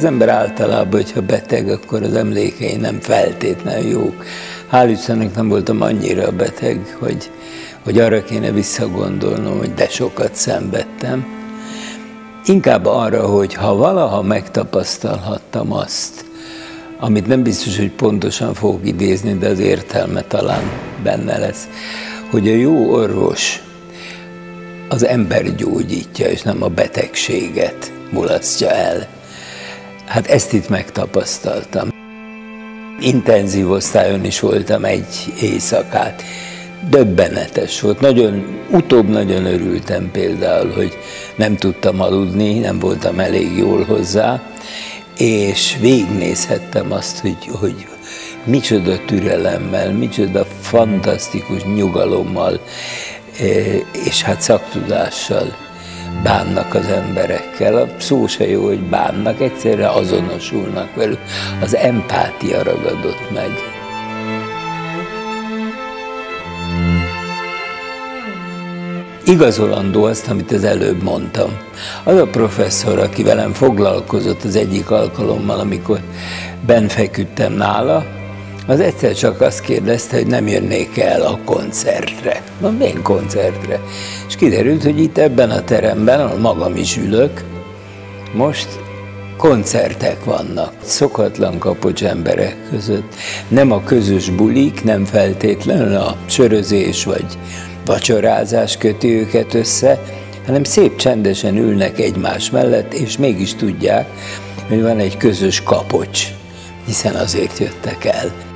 Az ember általában, hogyha beteg, akkor az emlékei nem feltétlenül jók. Hál' Istennek nem voltam annyira beteg, hogy, hogy arra kéne visszagondolnom, hogy de sokat szenvedtem. Inkább arra, hogy ha valaha megtapasztalhattam azt, amit nem biztos, hogy pontosan fogok idézni, de az értelme talán benne lesz, hogy a jó orvos az ember gyógyítja, és nem a betegséget mulasztja el. Hát ezt itt megtapasztaltam. Intenzív osztályon is voltam egy éjszakát. Döbbenetes volt. Nagyon, utóbb nagyon örültem például, hogy nem tudtam aludni, nem voltam elég jól hozzá, és végignézhettem azt, hogy, hogy micsoda türelemmel, micsoda fantasztikus nyugalommal, eh, és hát szaktudással bánnak az emberekkel. A szó se jó, hogy bánnak, egyszerre azonosulnak velük. Az empátia ragadott meg. Igazolandó azt, amit az előbb mondtam. Az a professzor, aki velem foglalkozott az egyik alkalommal, amikor benfeküdtem nála, az egyszer csak azt kérdezte, hogy nem jönnék el a koncertre. Na, milyen koncertre? És kiderült, hogy itt ebben a teremben, ahol magam is ülök, most koncertek vannak, szokatlan kapocs emberek között. Nem a közös bulik, nem feltétlenül a sörözés vagy vacsorázás köti őket össze, hanem szép csendesen ülnek egymás mellett, és mégis tudják, hogy van egy közös kapocs, hiszen azért jöttek el.